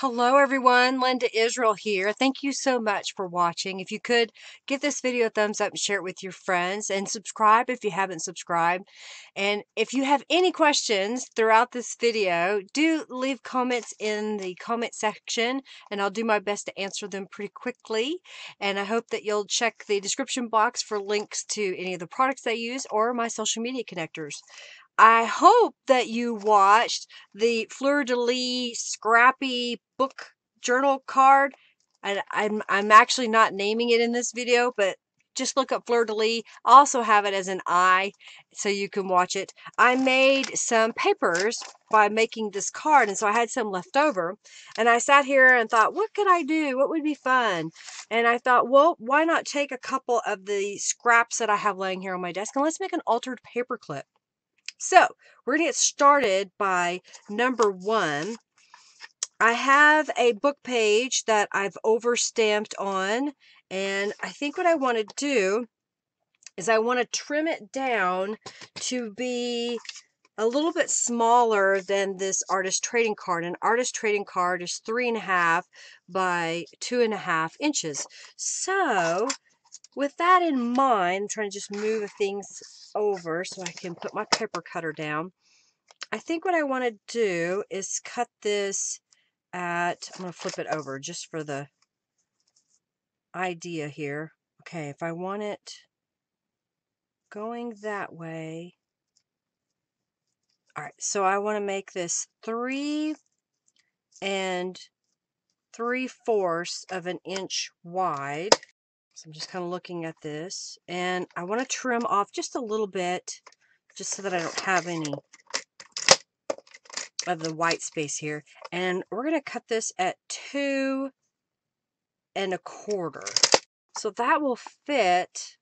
Hello everyone, Linda Israel here. Thank you so much for watching. If you could give this video a thumbs up and share it with your friends and subscribe if you haven't subscribed. And if you have any questions throughout this video, do leave comments in the comment section and I'll do my best to answer them pretty quickly. And I hope that you'll check the description box for links to any of the products I use or my social media connectors. I hope that you watched the Fleur de Lis scrappy book journal card. And I'm, I'm actually not naming it in this video, but just look up Fleur de Lis. I also have it as an eye so you can watch it. I made some papers by making this card and so I had some left over and I sat here and thought what could I do what would be fun and I thought well why not take a couple of the scraps that I have laying here on my desk and let's make an altered paper clip so we're going to get started by number one. I have a book page that I've overstamped on, and I think what I want to do is I want to trim it down to be a little bit smaller than this artist trading card. An artist trading card is three and a half by two and a half inches. So with that in mind, I'm trying to just move things over so I can put my paper cutter down. I think what I want to do is cut this at, I'm going to flip it over just for the idea here. Okay, if I want it going that way. All right, so I want to make this three and three fourths of an inch wide. So I'm just kind of looking at this and I want to trim off just a little bit just so that I don't have any of the white space here. And we're going to cut this at two and a quarter. So that will fit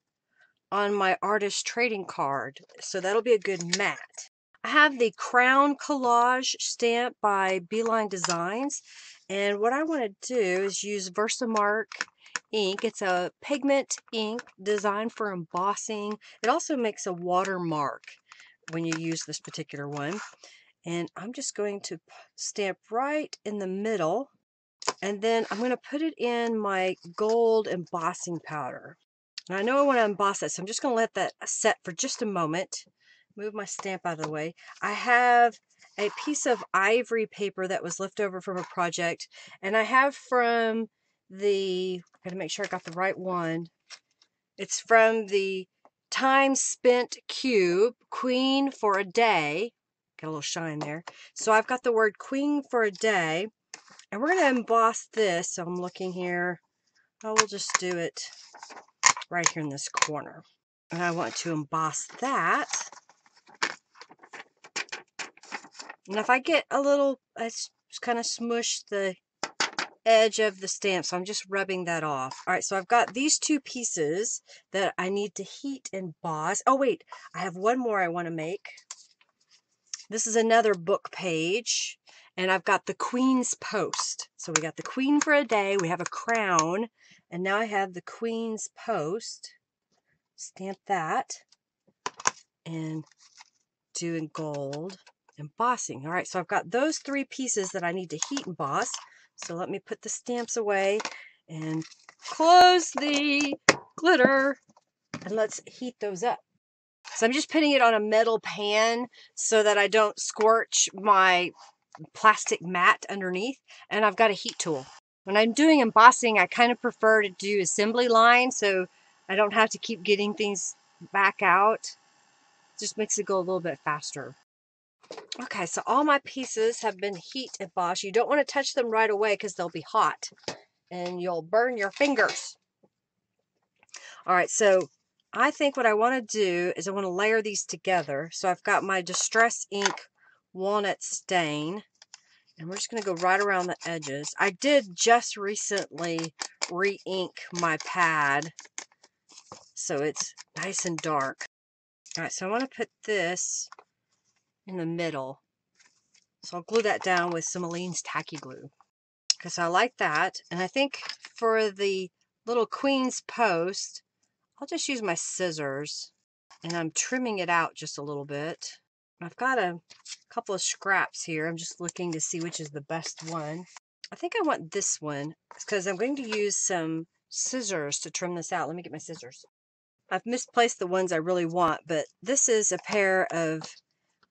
on my artist trading card. So that'll be a good mat. I have the Crown Collage stamp by B Line Designs. And what I want to do is use Versamark ink. It's a pigment ink designed for embossing. It also makes a watermark when you use this particular one. And I'm just going to stamp right in the middle. And then I'm going to put it in my gold embossing powder. And I know I want to emboss it, so I'm just going to let that uh, set for just a moment. Move my stamp out of the way. I have a piece of ivory paper that was left over from a project. And I have from the I Got to make sure I got the right one. It's from the Time Spent Cube, Queen for a Day. Got a little shine there. So I've got the word Queen for a Day. And we're to emboss this. So I'm looking here. I will just do it right here in this corner. And I want to emboss that. And if I get a little, I just kind of smush the edge of the stamp. So I'm just rubbing that off. All right, so I've got these two pieces that I need to heat and emboss. Oh, wait, I have one more I want to make. This is another book page. And I've got the Queen's Post. So we got the Queen for a day. We have a crown. And now I have the Queen's Post. Stamp that. And doing gold embossing. All right, so I've got those three pieces that I need to heat emboss. So let me put the stamps away and close the glitter and let's heat those up. So I'm just putting it on a metal pan so that I don't scorch my plastic mat underneath and I've got a heat tool. When I'm doing embossing I kind of prefer to do assembly line so I don't have to keep getting things back out. It just makes it go a little bit faster. Okay, so all my pieces have been heat embossed. You don't want to touch them right away because they'll be hot and you'll burn your fingers. All right, so I think what I want to do is I want to layer these together. So I've got my Distress Ink Walnut Stain. And we're just going to go right around the edges. I did just recently re-ink my pad. So it's nice and dark. All right, so I want to put this in the middle. So I'll glue that down with some Aleene's Tacky Glue. Because I like that. And I think for the little Queen's Post, I'll just use my scissors. And I'm trimming it out just a little bit. I've got a couple of scraps here. I'm just looking to see which is the best one. I think I want this one because I'm going to use some scissors to trim this out. Let me get my scissors. I've misplaced the ones I really want, but this is a pair of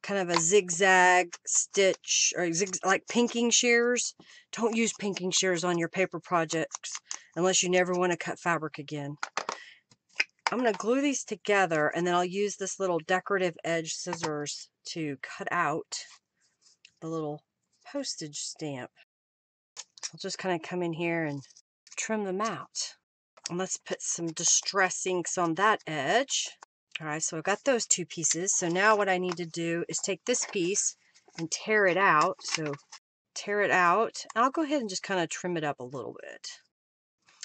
kind of a zigzag stitch or zig, like pinking shears. Don't use pinking shears on your paper projects unless you never want to cut fabric again. I'm going to glue these together and then I'll use this little decorative edge scissors to cut out the little postage stamp. I'll just kind of come in here and trim them out. And let's put some distress inks on that edge. All right, so I've got those two pieces. So now what I need to do is take this piece and tear it out. So tear it out. I'll go ahead and just kind of trim it up a little bit.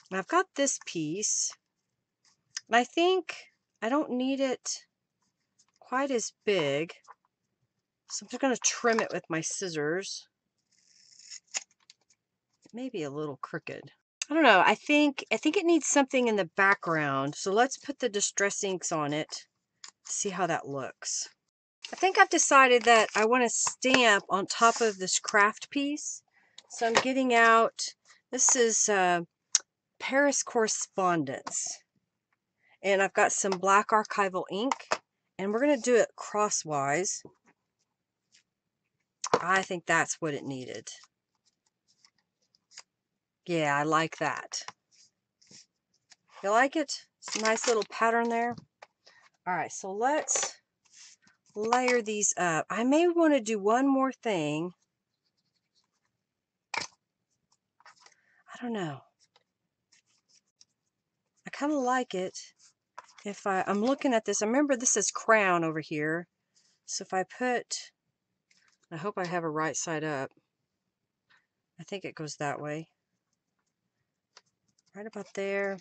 And I've got this piece. And I think I don't need it quite as big. So I'm just going to trim it with my scissors. Maybe a little crooked. I don't know. I think I think it needs something in the background. So let's put the distress inks on it. See how that looks. I think I've decided that I want to stamp on top of this Kraft piece. So I'm getting out, this is uh, Paris Correspondence. And I've got some black archival ink. And we're going to do it crosswise. I think that's what it needed. Yeah, I like that. You like it? It's a nice little pattern there. All right, so let's layer these up. I may want to do one more thing. I don't know. I kind of like it. If I, I'm looking at this, I remember this is crown over here. So if I put, I hope I have a right side up. I think it goes that way right about there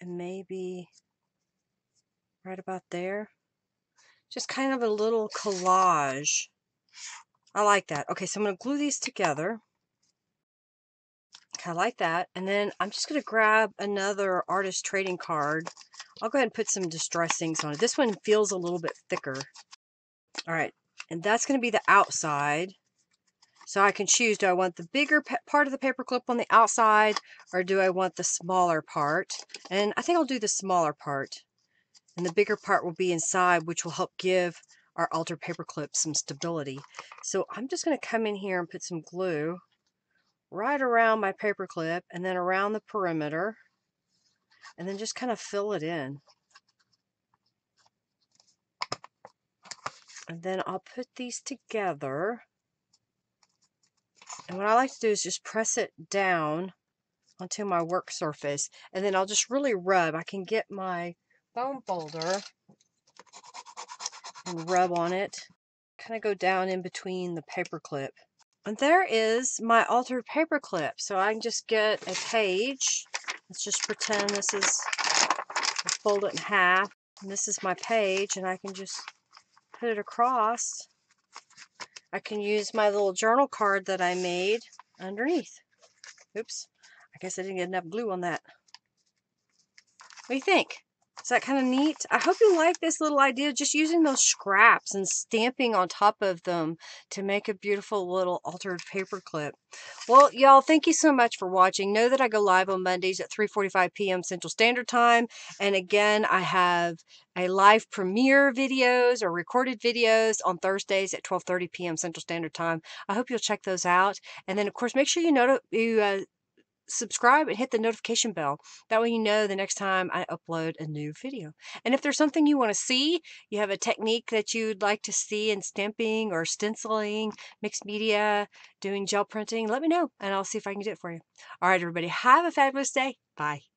and maybe right about there. Just kind of a little collage. I like that. Okay, so I'm going to glue these together. Okay, I like that. And then I'm just going to grab another artist trading card. I'll go ahead and put some distress inks on it. This one feels a little bit thicker. All right, and that's going to be the outside. So I can choose, do I want the bigger part of the paper clip on the outside or do I want the smaller part? And I think I'll do the smaller part. And the bigger part will be inside, which will help give our altered paper clip some stability. So I'm just going to come in here and put some glue right around my paper clip and then around the perimeter and then just kind of fill it in. And then I'll put these together and what I like to do is just press it down onto my work surface. And then I'll just really rub. I can get my foam folder and rub on it. Kind of go down in between the paper clip. And there is my altered paper clip. So I can just get a page. Let's just pretend this is, fold it in half. And this is my page and I can just put it across I can use my little journal card that I made underneath. Oops. I guess I didn't get enough glue on that. What do you think? Is that kind of neat? I hope you like this little idea, just using those scraps and stamping on top of them to make a beautiful little altered paper clip. Well, y'all, thank you so much for watching. Know that I go live on Mondays at 3.45 p.m. Central Standard Time. And again, I have a live premiere videos or recorded videos on Thursdays at 12.30 p.m. Central Standard Time. I hope you'll check those out. And then, of course, make sure you, know you uh, subscribe and hit the notification bell. That way you know the next time I upload a new video. And if there's something you want to see, you have a technique that you'd like to see in stamping or stenciling, mixed media, doing gel printing, let me know and I'll see if I can do it for you. All right, everybody, have a fabulous day. Bye.